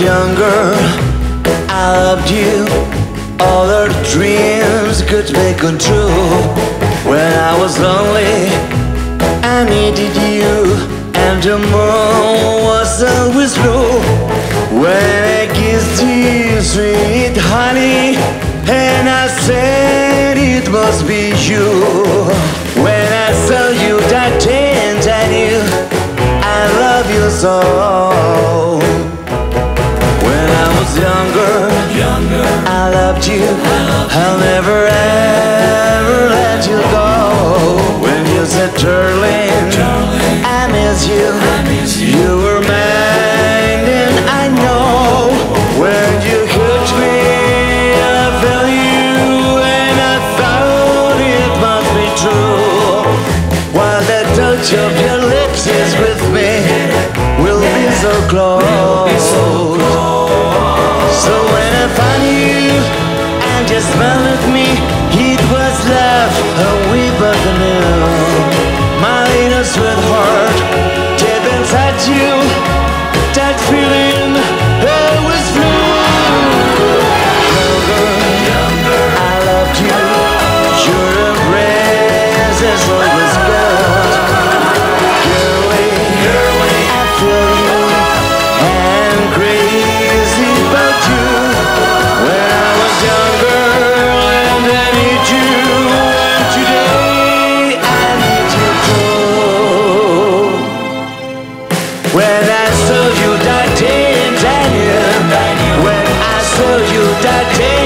Younger, I loved you. All our dreams could be come true. When I was lonely, I needed you, and the moon was always blue. When I kissed you, sweet honey, and I said it must be you. When I saw you that day, I knew I love you so. We'll be so close. When I saw you that day Daniel, when I saw you that day.